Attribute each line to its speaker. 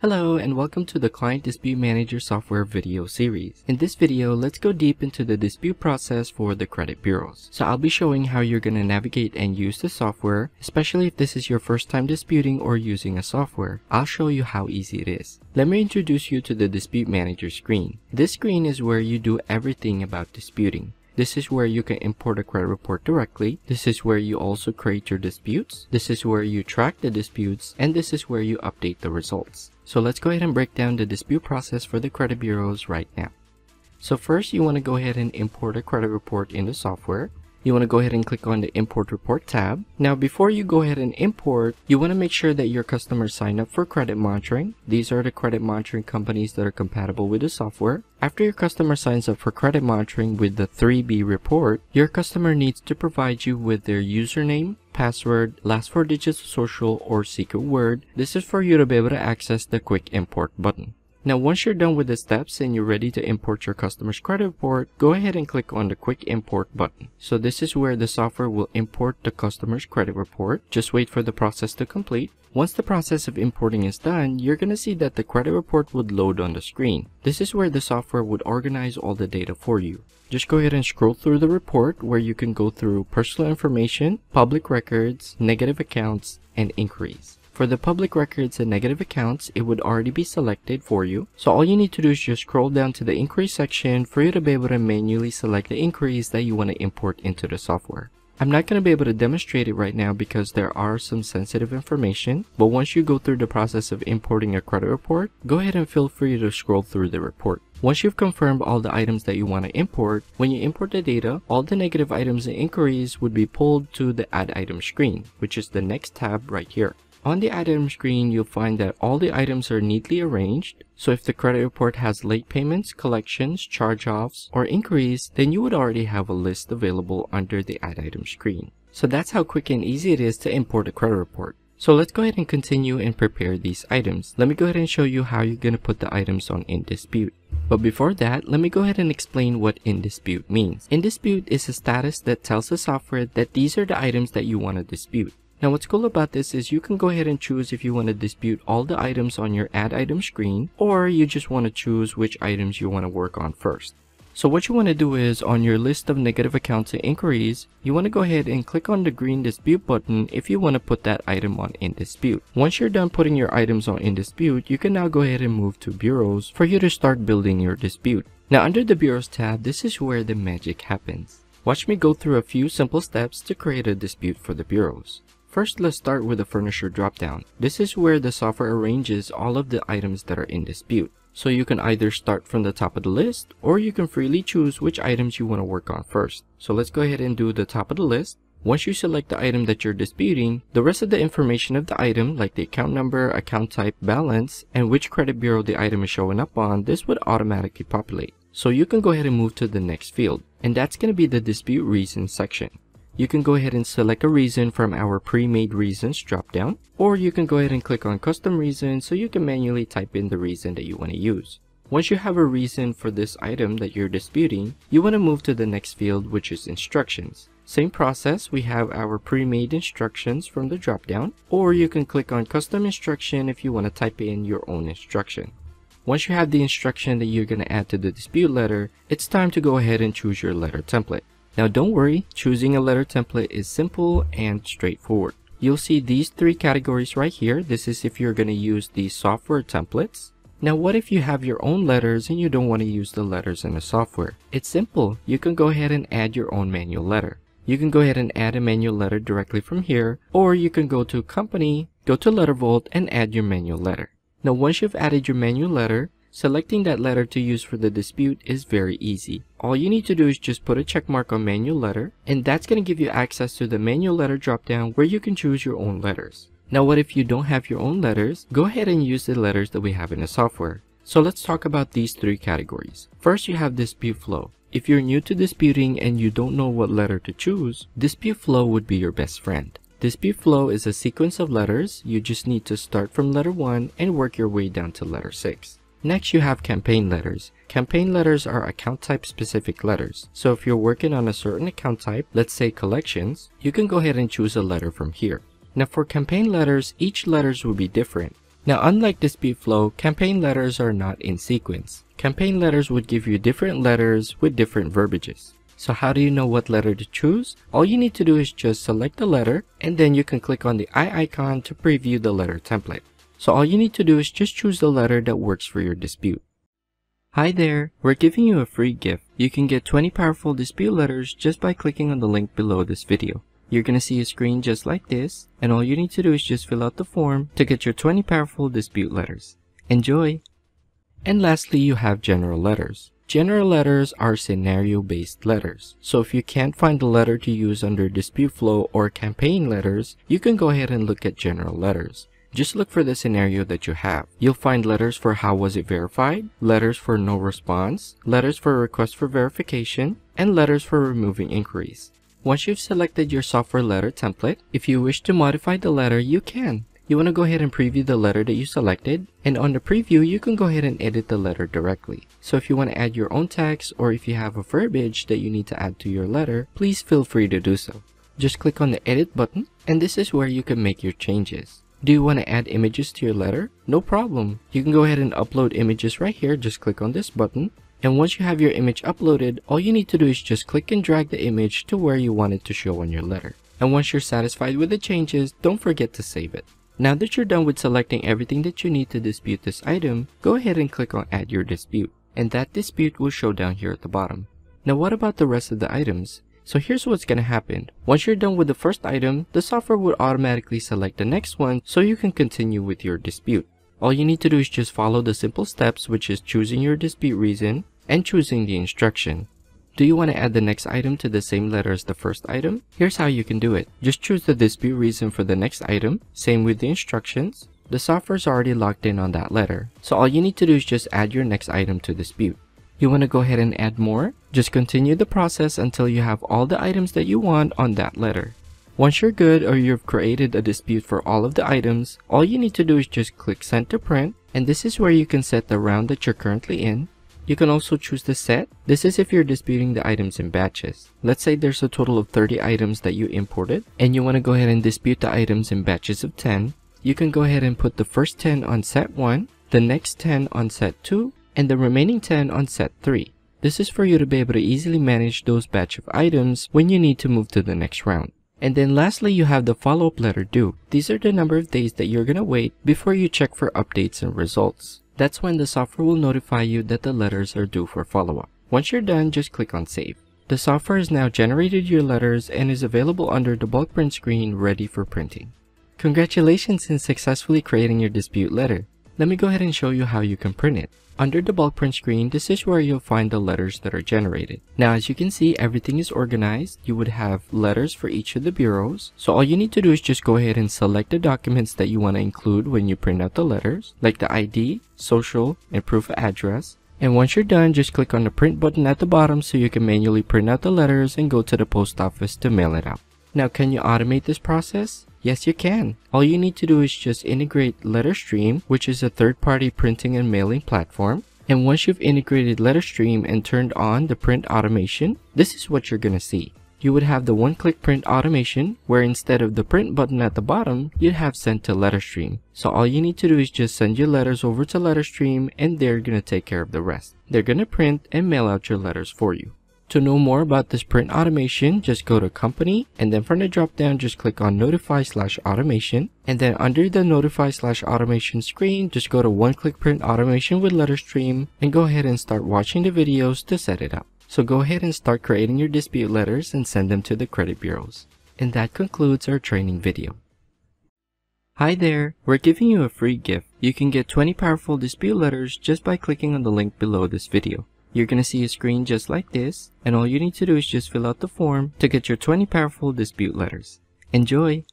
Speaker 1: Hello and welcome to the Client Dispute Manager software video series. In this video, let's go deep into the dispute process for the credit bureaus. So I'll be showing how you're going to navigate and use the software, especially if this is your first time disputing or using a software. I'll show you how easy it is. Let me introduce you to the Dispute Manager screen. This screen is where you do everything about disputing. This is where you can import a credit report directly. This is where you also create your disputes. This is where you track the disputes. And this is where you update the results. So let's go ahead and break down the dispute process for the credit bureaus right now. So first you want to go ahead and import a credit report in the software you want to go ahead and click on the import report tab. Now before you go ahead and import, you want to make sure that your customers sign up for credit monitoring. These are the credit monitoring companies that are compatible with the software. After your customer signs up for credit monitoring with the 3B report, your customer needs to provide you with their username, password, last four digits social, or secret word. This is for you to be able to access the quick import button. Now once you're done with the steps and you're ready to import your customer's credit report, go ahead and click on the quick import button. So this is where the software will import the customer's credit report. Just wait for the process to complete. Once the process of importing is done, you're going to see that the credit report would load on the screen. This is where the software would organize all the data for you. Just go ahead and scroll through the report where you can go through personal information, public records, negative accounts, and inquiries. For the public records and negative accounts, it would already be selected for you. So all you need to do is just scroll down to the inquiry section for you to be able to manually select the inquiries that you want to import into the software. I'm not going to be able to demonstrate it right now because there are some sensitive information, but once you go through the process of importing a credit report, go ahead and feel free to scroll through the report. Once you've confirmed all the items that you want to import, when you import the data, all the negative items and inquiries would be pulled to the Add Item screen, which is the next tab right here. On the item screen, you'll find that all the items are neatly arranged. So if the credit report has late payments, collections, charge-offs, or inquiries, then you would already have a list available under the add item screen. So that's how quick and easy it is to import a credit report. So let's go ahead and continue and prepare these items. Let me go ahead and show you how you're going to put the items on in dispute. But before that, let me go ahead and explain what in dispute means. In dispute is a status that tells the software that these are the items that you want to dispute. Now what's cool about this is you can go ahead and choose if you want to dispute all the items on your add item screen or you just want to choose which items you want to work on first. So what you want to do is on your list of negative accounts and inquiries, you want to go ahead and click on the green dispute button if you want to put that item on in dispute. Once you're done putting your items on in dispute, you can now go ahead and move to bureaus for you to start building your dispute. Now under the bureaus tab, this is where the magic happens. Watch me go through a few simple steps to create a dispute for the bureaus. First, let's start with the furnisher dropdown. This is where the software arranges all of the items that are in dispute. So you can either start from the top of the list or you can freely choose which items you want to work on first. So let's go ahead and do the top of the list. Once you select the item that you're disputing, the rest of the information of the item like the account number, account type, balance, and which credit bureau the item is showing up on, this would automatically populate. So you can go ahead and move to the next field, and that's going to be the dispute reason section. You can go ahead and select a reason from our pre-made reasons dropdown, or you can go ahead and click on custom reason so you can manually type in the reason that you want to use. Once you have a reason for this item that you're disputing, you want to move to the next field which is instructions. Same process, we have our pre-made instructions from the dropdown, or you can click on custom instruction if you want to type in your own instruction. Once you have the instruction that you're going to add to the dispute letter, it's time to go ahead and choose your letter template. Now don't worry, choosing a letter template is simple and straightforward. You'll see these three categories right here. This is if you're going to use the software templates. Now what if you have your own letters and you don't want to use the letters in the software? It's simple. You can go ahead and add your own manual letter. You can go ahead and add a manual letter directly from here, or you can go to company, go to letter vault and add your manual letter. Now once you've added your manual letter, Selecting that letter to use for the dispute is very easy. All you need to do is just put a check mark on manual letter and that's going to give you access to the manual letter dropdown where you can choose your own letters. Now what if you don't have your own letters? Go ahead and use the letters that we have in the software. So let's talk about these three categories. First you have dispute flow. If you're new to disputing and you don't know what letter to choose, dispute flow would be your best friend. Dispute flow is a sequence of letters. You just need to start from letter 1 and work your way down to letter 6. Next, you have campaign letters. Campaign letters are account type specific letters. So if you're working on a certain account type, let's say collections, you can go ahead and choose a letter from here. Now for campaign letters, each letters will be different. Now unlike dispute flow, campaign letters are not in sequence. Campaign letters would give you different letters with different verbiages. So how do you know what letter to choose? All you need to do is just select the letter and then you can click on the eye icon to preview the letter template. So all you need to do is just choose the letter that works for your dispute. Hi there, we're giving you a free gift. You can get 20 powerful dispute letters just by clicking on the link below this video. You're gonna see a screen just like this, and all you need to do is just fill out the form to get your 20 powerful dispute letters. Enjoy! And lastly, you have general letters. General letters are scenario-based letters. So if you can't find a letter to use under dispute flow or campaign letters, you can go ahead and look at general letters. Just look for the scenario that you have. You'll find letters for how was it verified, letters for no response, letters for request for verification, and letters for removing inquiries. Once you've selected your software letter template, if you wish to modify the letter, you can. You want to go ahead and preview the letter that you selected, and on the preview, you can go ahead and edit the letter directly. So if you want to add your own text, or if you have a verbiage that you need to add to your letter, please feel free to do so. Just click on the edit button, and this is where you can make your changes. Do you want to add images to your letter? No problem. You can go ahead and upload images right here. Just click on this button. And once you have your image uploaded, all you need to do is just click and drag the image to where you want it to show on your letter. And once you're satisfied with the changes, don't forget to save it. Now that you're done with selecting everything that you need to dispute this item, go ahead and click on add your dispute. And that dispute will show down here at the bottom. Now what about the rest of the items? So here's what's gonna happen. Once you're done with the first item, the software will automatically select the next one so you can continue with your dispute. All you need to do is just follow the simple steps which is choosing your dispute reason and choosing the instruction. Do you want to add the next item to the same letter as the first item? Here's how you can do it. Just choose the dispute reason for the next item, same with the instructions. The software is already locked in on that letter, so all you need to do is just add your next item to dispute. You want to go ahead and add more? Just continue the process until you have all the items that you want on that letter. Once you're good or you've created a dispute for all of the items, all you need to do is just click send to print and this is where you can set the round that you're currently in. You can also choose the set. This is if you're disputing the items in batches. Let's say there's a total of 30 items that you imported and you want to go ahead and dispute the items in batches of 10. You can go ahead and put the first 10 on set 1, the next 10 on set 2, and the remaining 10 on set 3. This is for you to be able to easily manage those batch of items when you need to move to the next round. And then lastly, you have the follow-up letter due. These are the number of days that you're gonna wait before you check for updates and results. That's when the software will notify you that the letters are due for follow-up. Once you're done, just click on save. The software has now generated your letters and is available under the bulk print screen ready for printing. Congratulations in successfully creating your dispute letter. Let me go ahead and show you how you can print it. Under the bulk print screen, this is where you'll find the letters that are generated. Now, as you can see, everything is organized. You would have letters for each of the bureaus. So all you need to do is just go ahead and select the documents that you want to include when you print out the letters, like the ID, social, and proof of address. And once you're done, just click on the print button at the bottom so you can manually print out the letters and go to the post office to mail it out. Now, can you automate this process? Yes, you can. All you need to do is just integrate LetterStream, which is a third-party printing and mailing platform. And once you've integrated LetterStream and turned on the print automation, this is what you're gonna see. You would have the one-click print automation where instead of the print button at the bottom, you'd have send to LetterStream. So all you need to do is just send your letters over to LetterStream and they're gonna take care of the rest. They're gonna print and mail out your letters for you. To know more about this print automation, just go to company and then from the drop down, just click on notify slash automation. And then under the notify slash automation screen, just go to one click print automation with LetterStream and go ahead and start watching the videos to set it up. So go ahead and start creating your dispute letters and send them to the credit bureaus. And that concludes our training video. Hi there, we're giving you a free gift. You can get 20 powerful dispute letters just by clicking on the link below this video. You're gonna see a screen just like this, and all you need to do is just fill out the form to get your 20 powerful dispute letters. Enjoy!